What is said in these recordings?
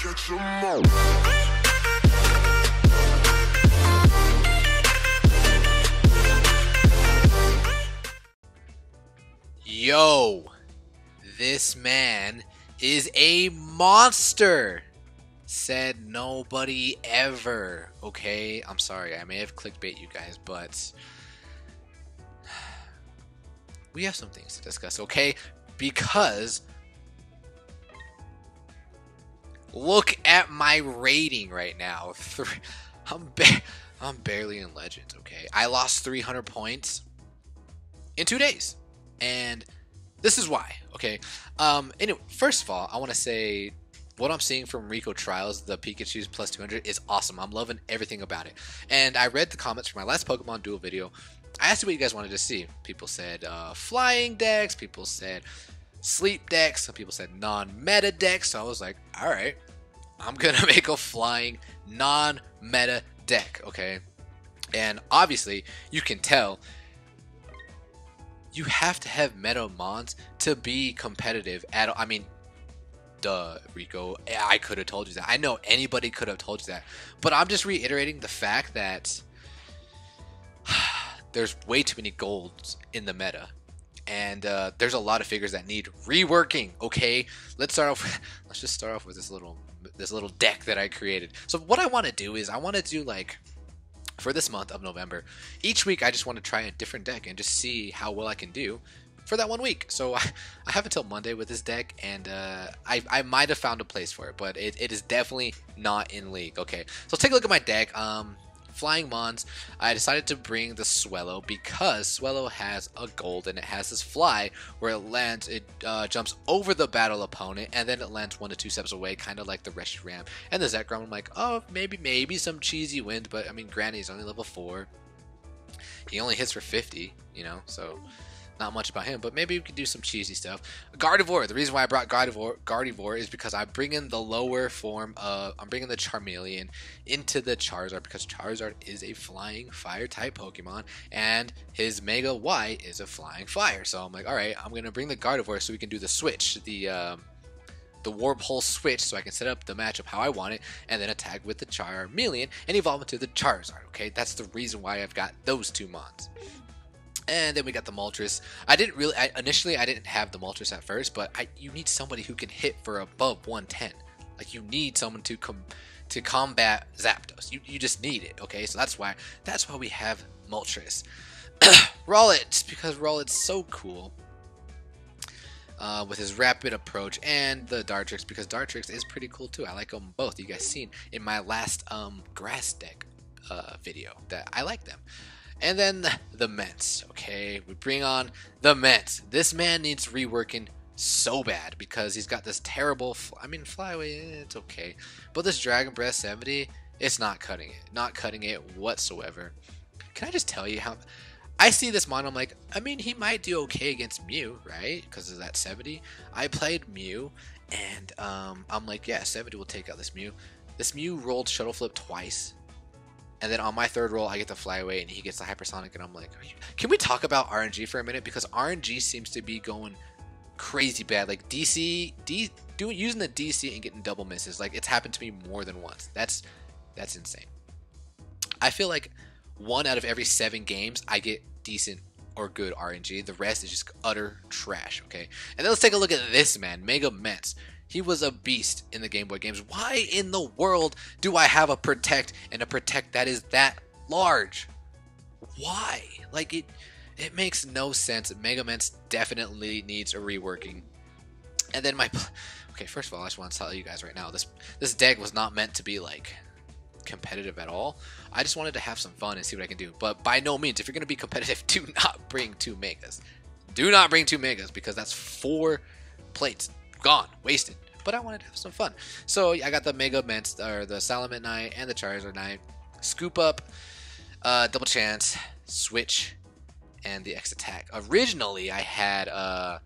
Catch 'em all. Yo, this man is a monster. Said nobody ever. Okay, I'm sorry. I may have clickbait you guys, but we have some things to discuss, okay? Because look at my rating right now. Three- I'm ba- I'm barely in Legends, okay? I lost 300 points in 2 days. And this is why, okay? Um anyway, first of all, I want to say what I'm seeing from Rico Trials, the Pikachu's plus 200 is awesome. I'm loving everything about it. And I read the comments from my last Pokemon Duel video. I asked what you guys wanted to see. People said uh, flying decks. People said sleep decks. Some people said non-meta decks. So I was like, all right, I'm gonna make a flying non-meta deck. Okay, and obviously you can tell you have to have meta mons to be competitive at I mean duh Rico I could have told you that I know anybody could have told you that but I'm just reiterating the fact that there's way too many golds in the meta and uh, there's a lot of figures that need reworking okay let's start off let's just start off with this little this little deck that I created so what I want to do is I want to do like for this month of November. Each week, I just want to try a different deck and just see how well I can do for that one week. So I, I have until Monday with this deck, and uh, I, I might have found a place for it, but it, it is definitely not in League. Okay, so take a look at my deck. Um, Flying Mons, I decided to bring the Swellow because Swellow has a gold and it has this fly where it lands, it uh, jumps over the battle opponent and then it lands one to two steps away, kind of like the Reshiram. And the Zekrom, I'm like, oh, maybe, maybe some cheesy wind, but I mean, granted, he's only level 4. He only hits for 50, you know, so not much about him, but maybe we could do some cheesy stuff. Gardevoir. The reason why I brought Gardevoir, Gardevoir is because I'm bringing the lower form of, I'm bringing the Charmeleon into the Charizard because Charizard is a flying fire type Pokemon and his Mega Y is a flying fire. So I'm like, all right, I'm gonna bring the Gardevoir so we can do the switch, the um, the Warp Hole switch, so I can set up the matchup how I want it, and then attack with the Charmeleon and evolve into the Charizard. Okay, that's the reason why I've got those two mons. And then we got the Moltres. I didn't really, I, initially, I didn't have the Moltres at first, but I, you need somebody who can hit for above 110. Like you need someone to com, to combat Zapdos. You, you just need it. Okay, so that's why that's why we have Moltres. Rowlet, because Rowlet's so cool. Uh, with his rapid approach and the Dartrix because Dartrix is pretty cool too. I like them both. You guys seen in my last um, grass deck uh, video that I like them. And then the, Mence. Okay, we bring on the Mence. This man needs reworking so bad because he's got this terrible. I mean, Flyway, eh, it's okay, but this Dragon Breath 70, it's not cutting it. Not cutting it whatsoever. Can I just tell you how? I see this mon, I'm like, I mean, he might do okay against Mew, right? Because of that 70. I played Mew, and um, I'm like, yeah, 70 will take out this Mew. This Mew rolled Shuttle Flip twice, and then on my third roll, I get the fly away, and he gets the hypersonic, and I'm like, can we talk about RNG for a minute? Because RNG seems to be going crazy bad. Like DC, D, doing using the DC and getting double misses. Like it's happened to me more than once. That's that's insane. I feel like one out of every seven games, I get decent or good RNG. The rest is just utter trash. Okay, and then let's take a look at this man, Mega Mence. He was a beast in the Game Boy games. Why in the world do I have a protect and a protect that is that large? Why? Like it it makes no sense. Mega Mence definitely needs a reworking. And then my okay, first of all, I just want to tell you guys right now, this this deck was not meant to be like competitive at all. I just wanted to have some fun and see what I can do. But by no means, if you're going to be competitive, do not bring two megas. Do not bring two megas because that's four plates gone, wasted. But I wanted to have some fun. So I got the Mega Mence, or the Salamencite and the Charizardite. Scoop up, uh, Double Chance, Switch, and the X Attack. Originally, I had a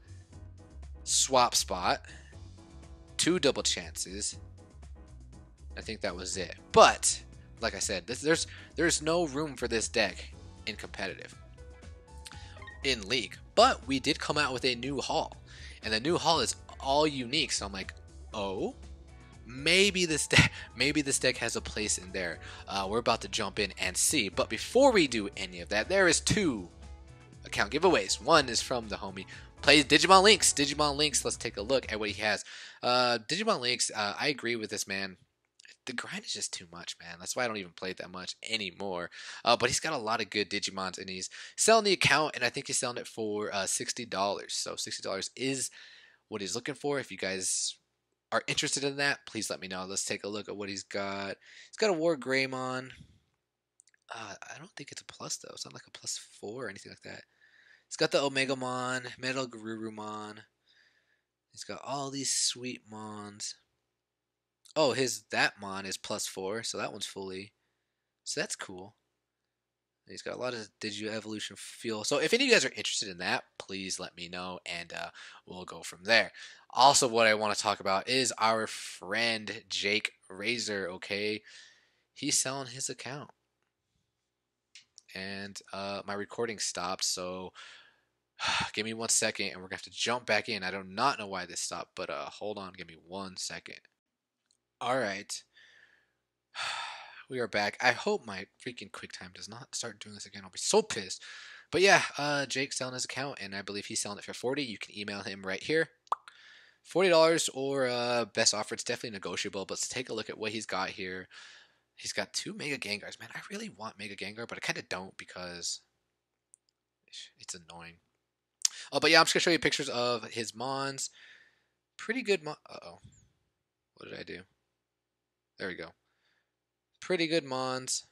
Swap Spot, two Double Chances. I think that was it. But like I said, this, there's there's no room for this deck in competitive in league. But we did come out with a new haul, and the new haul is all unique. So I'm like, oh, maybe this deck maybe this deck has a place in there. Uh, we're about to jump in and see. But before we do any of that, there is two account giveaways. One is from the homie plays Digimon Linkz. Digimon Linkz. Let's take a look at what he has. Uh, Digimon Linkz. Uh, I agree with this man. The grind is just too much, man. That's why I don't even play it that much anymore. Uh, but he's got a lot of good Digimons, and he's selling the account, and I think he's selling it for uh, sixty dollars. So sixty dollars is what he's looking for. If you guys are interested in that, please let me know. Let's take a look at what he's got. He's got a War Greymon. Uh, I don't think it's a plus though. It's not like a plus four or anything like that. He's got the Omegamon, Metal Garurumon. He's got all these sweet Mons. Oh, his that Mon is plus four, so that one's fully. So that's cool. He's got a lot of Digi Evolution fuel. So if any of you guys are interested in that, please let me know, and uh, we'll go from there. Also, what I want to talk about is our friend Jake Razor. Okay, he's selling his account, and uh, my recording stopped. So give me one second and we're gonna have to jump back in. I do not know why this stopped, but uh, hold on, give me one second. All right, we are back. I hope my freaking QuickTime does not start doing this again. I'll be so pissed. But yeah, uh, Jake's selling his account, and I believe he's selling it for forty. You can email him right here. Forty dollars or uh, best offer. It's definitely negotiable. But let's take a look at what he's got here. He's got two Mega Gengars. Man, I really want Mega Gengar, but I kind of don't because it's annoying. Oh, but yeah, I'm just gonna show you pictures of his Mons. Pretty good Mon. Uh oh. What did I do? There we go. Pretty good Mons.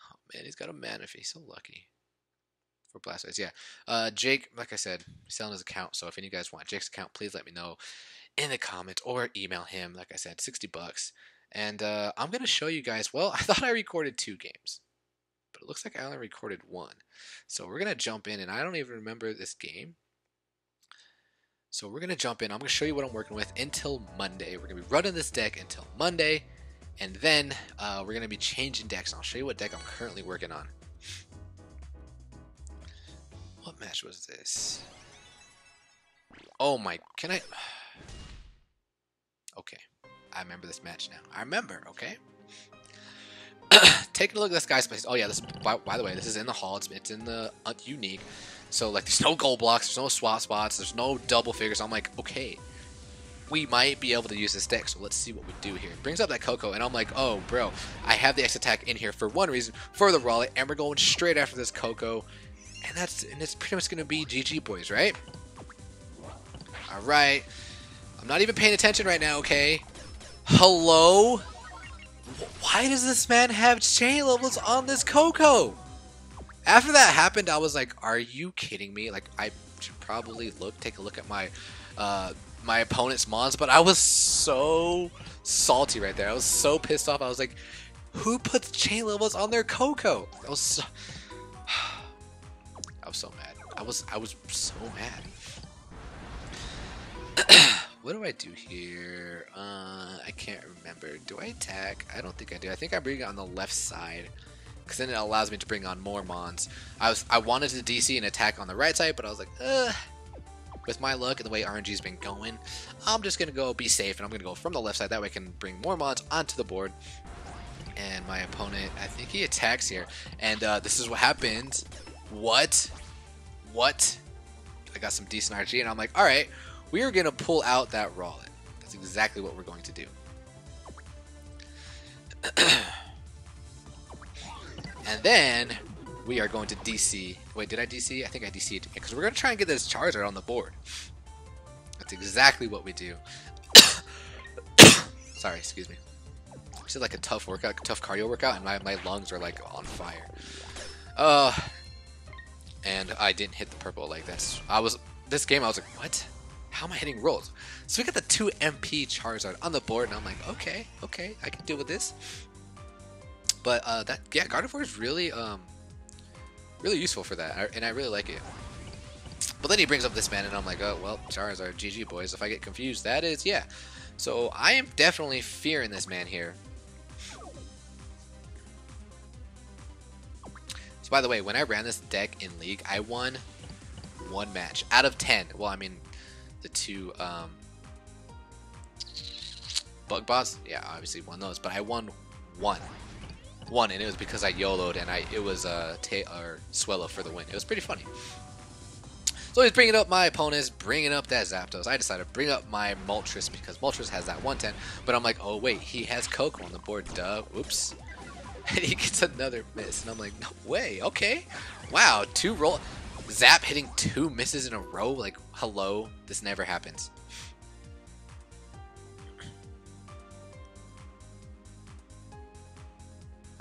Oh man, he's got a Manaphy. So lucky. For Blastoise, yeah. Uh, Jake, like I said, selling his account. So if any of you guys want Jake's account, please let me know in the comments or email him. Like I said, 60 bucks. And uh, I'm gonna show you guys. Well, I thought I recorded two games but it looks like I only recorded one. So we're going to jump in, and I don't even remember this game. So we're going to jump in. I'm going to show you what I'm working with until Monday. We're going to be running this deck until Monday, and then uh, we're going to be changing decks. And I'll show you what deck I'm currently working on. What match was this? Oh my, can I? Okay, I remember this match now. I remember, okay? taking a look at this guy's place. Oh yeah, this by, by, the way, this is in the hall. It's, it's in the uh, unique. So like, there's no gold blocks, there's no swap spots, there's no double figures. I'm like, okay, we might be able to use this deck. So let's see what we do here. Brings up that Koko, and I'm like, oh bro, I have the X attack in here for one reason, for the Raleigh, and we're going straight after this Koko, and that's and it's pretty much gonna be GG boys, right? All right. I'm not even paying attention right now. Okay. Hello. Why does this man have chain levels on this Koko? After that happened, I was like, are you kidding me? Like, I should probably look, take a look at my, uh, my opponent's mons, but I was so salty right there. I was so pissed off. I was like, who puts chain levels on their Koko? I was so, I was so mad. I was, I was so mad. what do I do here? Uh, I can't remember. Do I attack? I don't think I do. I think I bring it on the left side. Because then it allows me to bring on more Mons. I was I wanted to DC and attack on the right side, but I was like, Ugh. With my luck and the way RNG's been going, I'm just going to go be safe, and I'm going to go from the left side. That way I can bring more mods onto the board. And my opponent, I think he attacks here. And uh, this is what happened. What? What? I got some decent RG, and I'm like, alright, we are going to pull out that Rowlet. That's exactly what we're going to do. and then we are going to DC. Wait, did I DC? I think I DC'd. Because we're going to try and get this Charizard on the board. That's exactly what we do. Sorry, excuse me. This is like a tough workout, tough cardio workout, and my, my lungs are like on fire. Uh, and I didn't hit the purple. Like that's, I was, this game I was like, what? how am I hitting rolls? So we got the 2 MP Charizard on the board, and I'm like, okay, okay, I can deal with this. But uh, that, yeah, Gardevoir is really, um, really useful for that, and I really like it. But then he brings up this man, and I'm like, oh, well, Charizard, GG boys. If I get confused, that is, yeah. So I am definitely fearing this man here. So by the way, when I ran this deck in League, I won one match out of 10. Well, I mean, the two um, bug boss. Yeah, obviously won those, but I won one, one, and it was because I YOLO'd and I it was uh ta- or Swellow for the win. It was pretty funny. So he's bringing up my opponents, bringing up that Zapdos. I decided to bring up my Moltres because Moltres has that 110, but I'm like, oh wait, he has Koko on the board, duh, whoops. And he gets another miss, and I'm like, no way, okay. Wow, two roll, Zap hitting two misses in a row, like, hello, this never happens.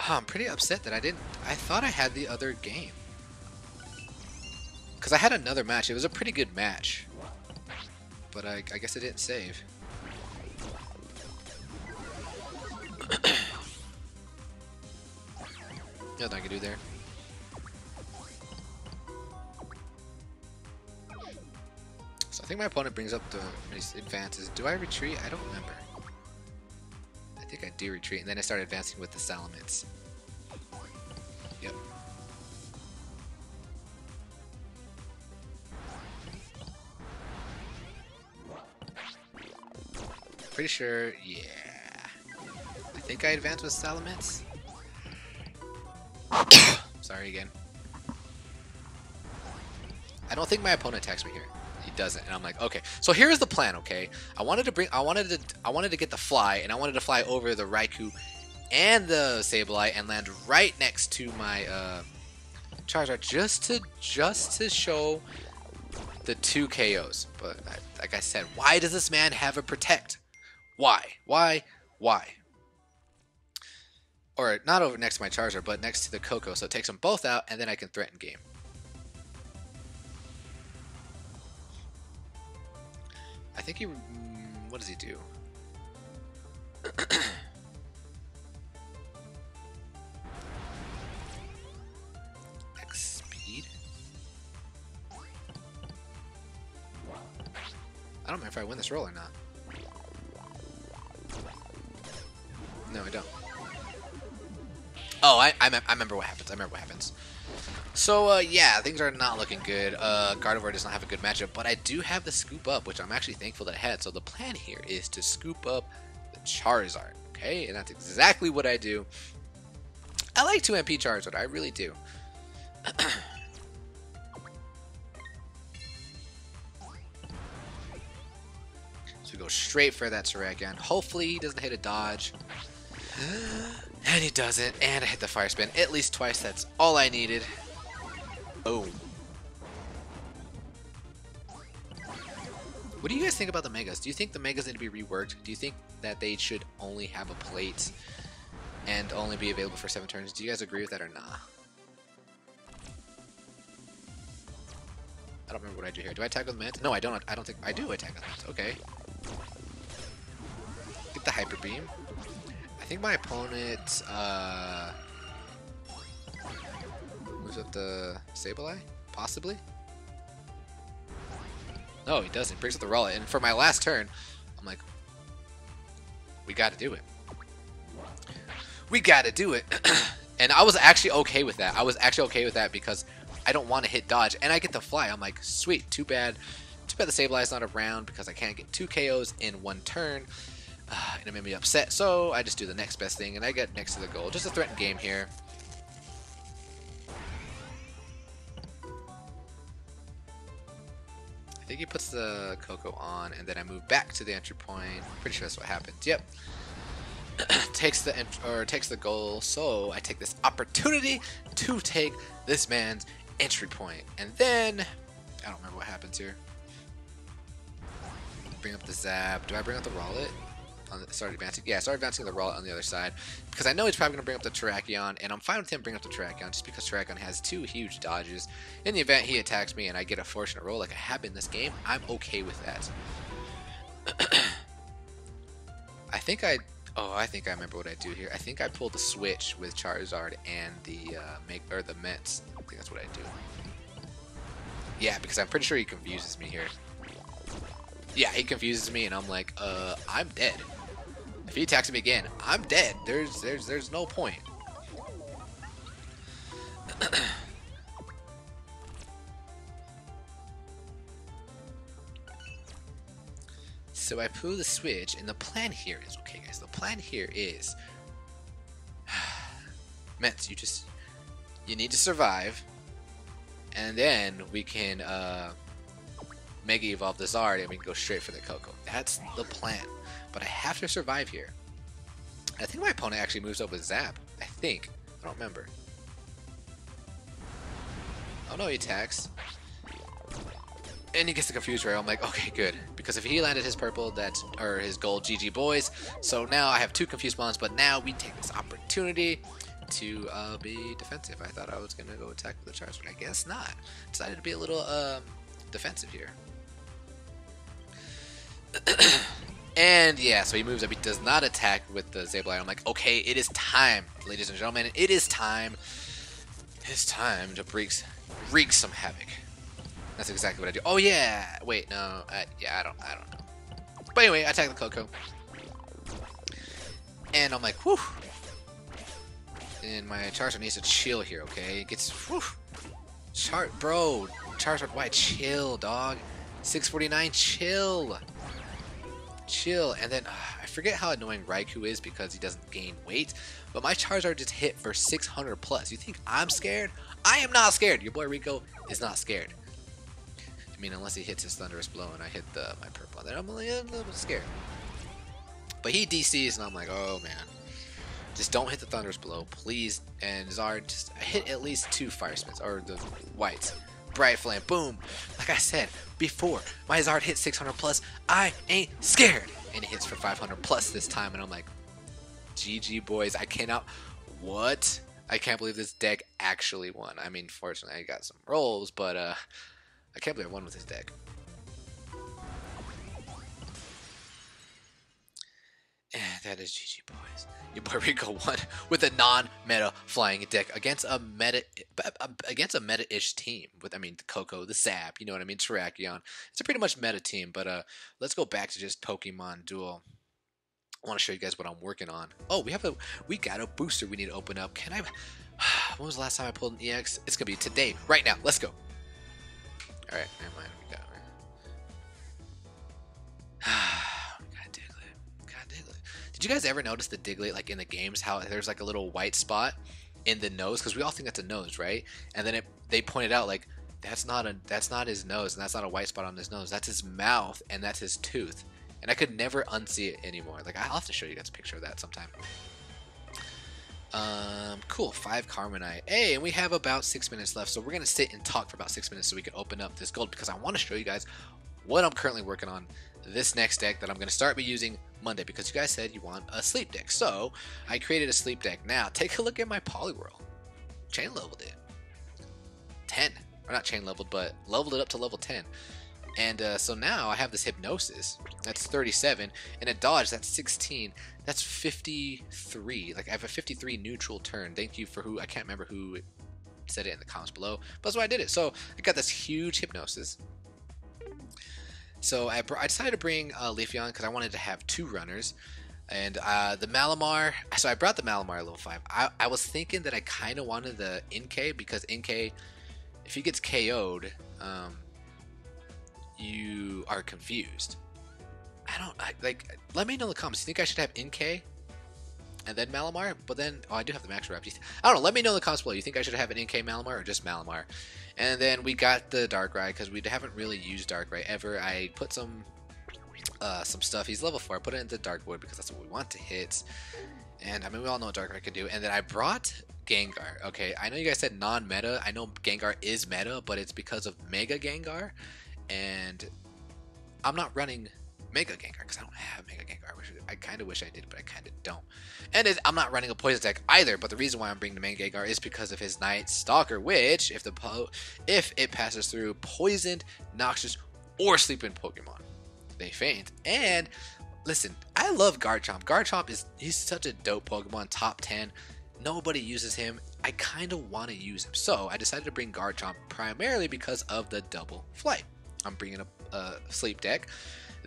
Oh, I'm pretty upset that I didn't, I thought I had the other game. Because I had another match. It was a pretty good match. But I, I guess I didn't save. Nothing I can do there. So I think my opponent brings up the advances. Do I retreat? I don't remember. I think I do retreat, and then I start advancing with the Salamence. Yep. Pretty sure, yeah. I think I advanced with Salamence. Sorry again. I don't think my opponent attacks me here. He doesn't, and I'm like, okay. So here's the plan, okay? I wanted to bring, I wanted to, I wanted to get the fly, and I wanted to fly over the Raikou and the Sableye and land right next to my uh, Charizard, just to, just to show the two KOs. But like I said, why does this man have a protect? Why? Why? Why? Or not over next to my Charizard, but next to the Koko. So it takes them both out, and then I can threaten game. I think he. mm, What does he do? X speed. I don't remember if I win this roll or not. No, I don't. Oh, I, I, I remember what happens. I remember what happens. So, uh, yeah, things are not looking good. Uh, Gardevoir does not have a good matchup, but I do have the scoop up, which I'm actually thankful that I had. So the plan here is to scoop up the Charizard, okay? And that's exactly what I do. I like 2MP Charizard, I really do. so we go straight for that Terrakion. Hopefully he doesn't hit a dodge. And he doesn't, and I hit the fire spin at least twice. That's all I needed. Boom. What do you guys think about the Megas? Do you think the Megas need to be reworked? Do you think that they should only have a plate and only be available for seven turns? Do you guys agree with that or not? I don't remember what I do here. Do I attack with Mint? No, I don't. I don't think I do attack with Mint. Okay. Get the Hyper Beam. I think my opponent uh, up the Sableye, possibly. No, he doesn't. He brings up the Rowlet, and for my last turn, I'm like, we got to do it. We got to do it. and I was actually okay with that. I was actually okay with that because I don't want to hit dodge, and I get to fly. I'm like, sweet. Too bad. Too bad the Sableye's not around because I can't get two KOs in one turn. And it made me upset, so I just do the next best thing, and I get next to the goal. Just a threatened game here. Think he puts the Koko on, and then I move back to the entry point. Pretty sure that's what happens. Yep. takes the or takes the goal, so I take this opportunity to take this man's entry point, and then I don't remember what happens here. Bring up the Zap. Do I bring up the Rowlet? On the, start advancing. Yeah, start advancing the Rowlet on the other side because I know he's probably going to bring up the Terrakion, and I'm fine with him bringing up the Terrakion just because Terrakion has two huge dodges. In the event he attacks me and I get a fortunate roll like I have in this game, I'm okay with that. I think I. Oh, I think I remember what I do here. I think I pulled the switch with Charizard and the uh, make or the Mence. I think that's what I do. Yeah, because I'm pretty sure he confuses me here. Yeah, he confuses me, and I'm like, uh, I'm dead. If he attacks me again, I'm dead. There's there's there's no point. So I pull the switch, and the plan here is okay, guys. The plan here is, Mence, you just you need to survive, and then we can uh, Mega Evolve the Zard, and we can go straight for the Koko. That's the plan. But I have to survive here. I think my opponent actually moves up with Zap. I think. I don't remember. Oh no, he attacks. And he gets the confused rail. I'm like, okay, good. Because if he landed his purple, that's or his gold, GG boys. So now I have two confused mons, but now we take this opportunity to uh, be defensive. I thought I was gonna go attack with the charge, but I guess not. Decided to be a little um, defensive here. and yeah, so he moves up. He does not attack with the Sableye. I'm like, okay, it is time, ladies and gentlemen. It is time. It's time to wreak, wreak some havoc. That's exactly what I do. Oh yeah. Wait, no. Uh, yeah, I don't. I don't know. But anyway, I attack the Koko, and I'm like, whew. And my Charizard needs to chill here, okay? It gets, whew. Char, bro. Charizard why chill, dog. 649, chill. Chill. And then, uh, I forget how annoying Raikou is because he doesn't gain weight. But my Charizard just hit for 600 plus. You think I'm scared? I am not scared. Your boy Rico is not scared. I mean, unless he hits his Thunderous Blow and I hit the my purple, then I'm a little, a little bit scared. But he DCs and I'm like, oh man. Just don't hit the Thunderous Blow, please. And Zard, just hit at least two Fire Spins, or the whites. Bright Flame, boom. Like I said before, my Zard hit 600 plus. I ain't scared. And it hits for 500 plus this time, and I'm like, GG boys, I cannot. What? I can't believe this deck actually won. I mean, fortunately, I got some rolls, but uh, I can't believe I won with this deck. That is GG boys. Your boy Rico won with a non-meta flying deck against a meta against a meta-ish team. With I mean the Koko, the Zap, you know what I mean, Terrakion. It's a pretty much meta team. But uh, let's go back to just Pokemon Duel. I want to show you guys what I'm working on. Oh, we have a we got a booster we need to open up. Can I? When was the last time I pulled an EX? It's gonna be today, right now. Let's go. All right, never mind. We got it. Diglett. Did you guys ever notice the Diglett like in the games? How there's like a little white spot in the nose because we all think that's a nose, right? And then it they pointed out like that's not a that's not his nose and that's not a white spot on his nose. That's his mouth and that's his tooth. And I could never unsee it anymore. Like I'll have to show you guys a picture of that sometime. Um, cool. Five Carmenite. Hey, and we have about six minutes left, so we're gonna sit and talk for about six minutes so we can open up this gold because I want to show you guys what I'm currently working on this next deck that I'm gonna start be using Monday because you guys said you want a sleep deck. So I created a sleep deck. Now take a look at my Poliwhirl. Chain leveled it. 10. Or not chain leveled, but leveled it up to level 10. And uh, so now I have this hypnosis. That's 37. And a dodge, that's 16. That's 53. Like I have a 53 neutral turn. Thank you for who, I can't remember who said it in the comments below. But that's why I did it. So I got this huge hypnosis. So I, I decided to bring uh, Leafeon because I wanted to have two runners. And uh, the Malamar, so I brought the Malamar level 5. I, I was thinking that I kind of wanted the Inkay because Inkay, if he gets KO'd, um, you are confused. I don't I, like. Let me know in the comments. You think I should have Inkay and then Malamar? But then, oh, I do have the Max Wrap. I don't know. Let me know in the comments below. You think I should have an Inkay Malamar or just Malamar? And then we got the Darkrai because we haven't really used Darkrai ever. I put some uh, some stuff. He's level four. I put it into Dark Void because that's what we want to hit. And I mean, we all know what Darkrai can do. And then I brought Gengar. Okay, I know you guys said non-meta. I know Gengar is meta, but it's because of Mega Gengar. And I'm not running Mega Gengar because I don't have Mega Gengar. I, I kind of wish I did, but I kind of don't. And it, I'm not running a poison deck either. But the reason why I'm bringing the Mega Gengar is because of his Night Stalker, which if the po- if it passes through poisoned, noxious, or sleeping Pokemon, they faint. And listen, I love Garchomp. Garchomp is he's such a dope Pokemon, top 10. Nobody uses him. I kind of want to use him. So I decided to bring Garchomp primarily because of the double flight. I'm bringing a, a sleep deck.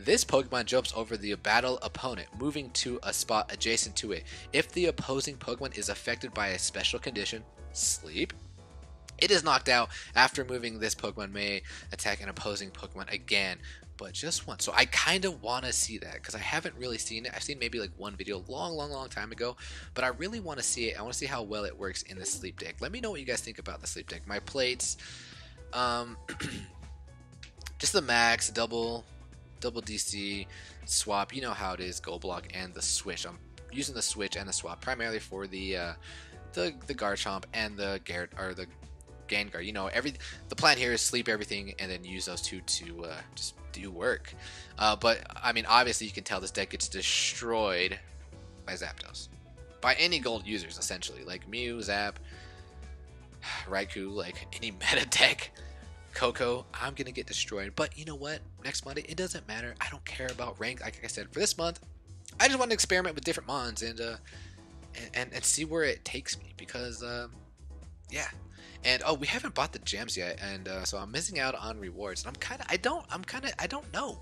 This Pokemon jumps over the battle opponent, moving to a spot adjacent to it. If the opposing Pokemon is affected by a special condition, sleep, it is knocked out. After moving, this Pokemon may attack an opposing Pokemon again. but just once. So I kind of want to see that because I haven't really seen it. I've seen maybe like one video long, long, long time ago, but I really want to see it. I want to see how well it works in the sleep deck. Let me know what you guys think about the sleep deck. My plates, um, just the max, double, double DC, swap. You know how it is, gold block, and the switch. I'm using the switch and the swap primarily for the uh, the the Garchomp and the Garrett or the Gengar. You know, every the plan here is sleep everything and then use those two to uh, just do work. Uh, but I mean, obviously, you can tell this deck gets destroyed by Zapdos, by any gold users essentially, like Mew, Zap, Raikou, like any meta deck. Koko, I'm gonna get destroyed. But you know what? Next Monday, it doesn't matter. I don't care about rank. Like I said, for this month, I just want to experiment with different mons and uh, and, and, and see where it takes me because uh, yeah, and oh, we haven't bought the gems yet, and uh, so I'm missing out on rewards. And I'm kind of, I don't, I'm kind of, I don't know.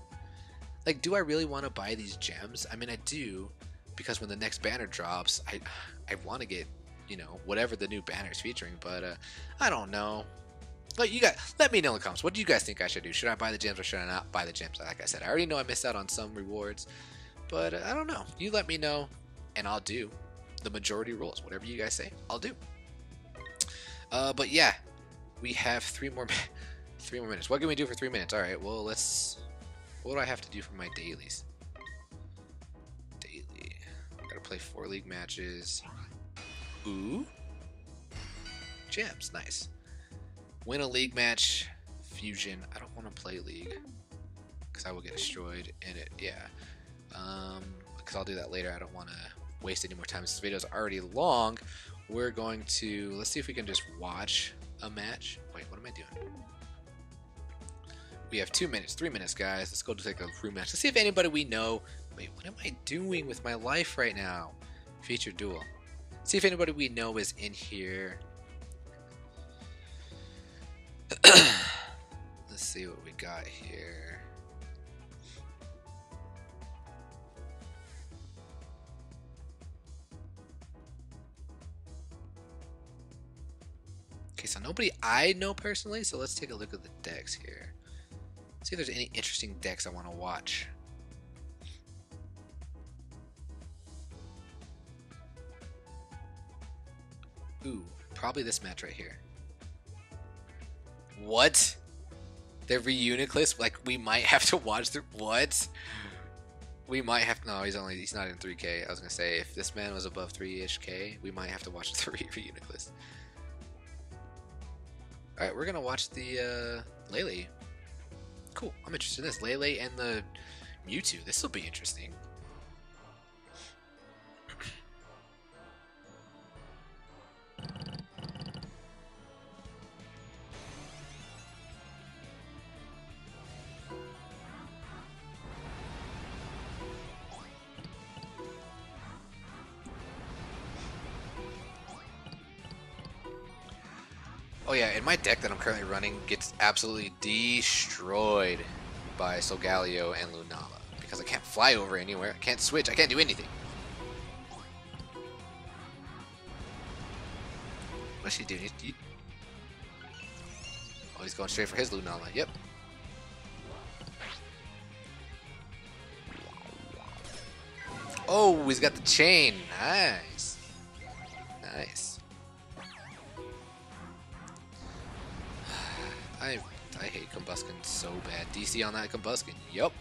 Like, do I really want to buy these gems? I mean, I do, because when the next banner drops, I, I want to get, you know, whatever the new banner is featuring. But uh, I don't know. But you guys, let me know in the comments. What do you guys think I should do? Should I buy the gems or should I not buy the gems? Like I said, I already know I missed out on some rewards, but uh, I don't know. You let me know, and I'll do the majority rules. Whatever you guys say, I'll do. Uh, but yeah, we have three more three more minutes. What can we do for three minutes? All right. Well, let's. What do I have to do for my dailies? Daily. Gotta play four league matches. Ooh. Gems. Nice. Win a league match. Fusion. I don't want to play league because I will get destroyed in it. Yeah. Um. Because I'll do that later. I don't want to waste any more time. This video is already long we're going to let's see if we can just watch a match. Wait, what am I doing? We have two minutes, three minutes, guys. Let's go to take a crew match. Let's see if anybody we know. Wait, what am I doing with my life right now? Feature duel. See if anybody we know is in here. Let's see what we got here. Okay, so nobody I know personally, so let's take a look at the decks here. See if there's any interesting decks I want to watch. Ooh, probably this match right here. What? The Reuniclus? Like, we might have to watch the... What? We might have... No, he's only... He's not in 3k. I was to say, if this man was above 3-ish k, we might have to watch the Reuniclus. Alright, we're gonna watch the uh, Lele. Cool, I'm interested in this. Lele and the Mewtwo. This will be interesting. Oh yeah, and my deck that I'm currently running gets absolutely destroyed by Solgaleo and Lunala because I can't fly over anywhere, I can't switch, I can't do anything. What's he doing? Oh, he's going straight for his Lunala. Yep. Oh, he's got the chain. Nice. Nice. I hate Combusken so bad. DC on that Combusken. Yup.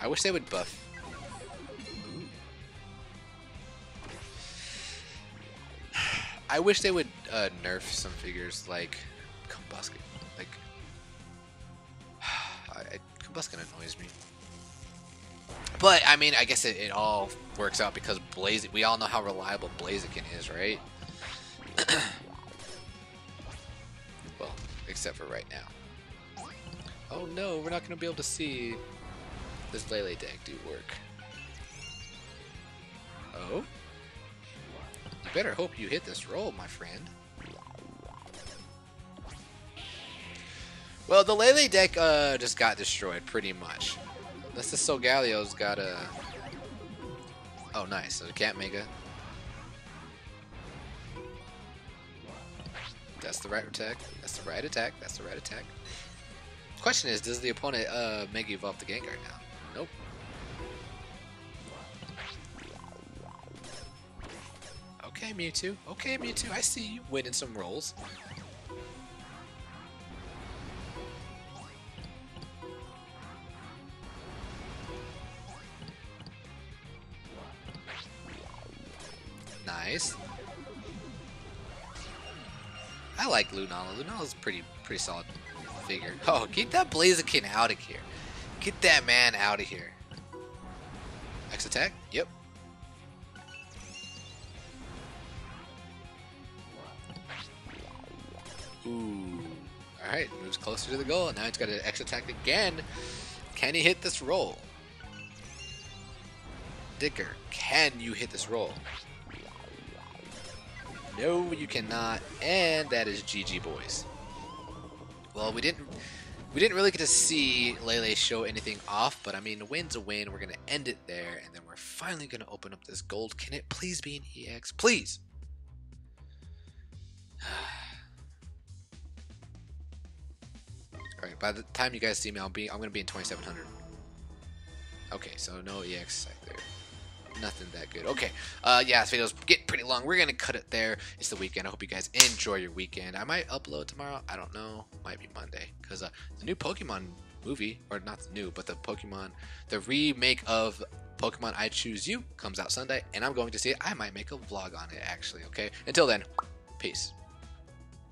I wish they would buff. I wish they would uh, nerf some figures like Combusken. Like, I, I, Combusken annoys me. But, I mean, I guess it, it all works out because Blaziken, we all know how reliable Blaziken is, right? well, except for right now. Oh no, we're not going to be able to see this Lele deck do work. Oh? You better hope you hit this roll, my friend. Well, the Lele deck uh, just got destroyed, pretty much. Unless the Solgaleo's got a... Oh, nice. So it can't make a That's the right attack. That's the right attack. That's the right attack. Question is, does the opponent uh, Mega Evolve the Gengar now? Nope. Okay, Mewtwo. Okay, Mewtwo. I see you winning some rolls. Nice. I like Lunala. Lunala's pretty pretty solid figure. Oh, get that Blaziken out of here. Get that man out of here. X attack? Yep. Ooh. Alright, moves closer to the goal, now he's got an X attack again. Can he hit this roll? Dicker, can you hit this roll? No, you cannot, and that is GG boys. Well, we didn't we didn't really get to see Lele show anything off, but I mean, a win's a win. We're gonna end it there, and then we're finally gonna open up this gold. Can it please be an EX, please? All right. By the time you guys see me, I'll be I'm gonna be in 2700. Okay, so no EX there nothing that good. Okay, uh, yeah, this video's getting pretty long. We're gonna cut it there. It's the weekend. I hope you guys enjoy your weekend. I might upload tomorrow. I don't know. Might be Monday because uh, the new Pokemon movie, or not the new, but the Pokemon, the remake of Pokemon I Choose You comes out Sunday, and I'm going to see it. I might make a vlog on it actually. Okay. Until then, peace.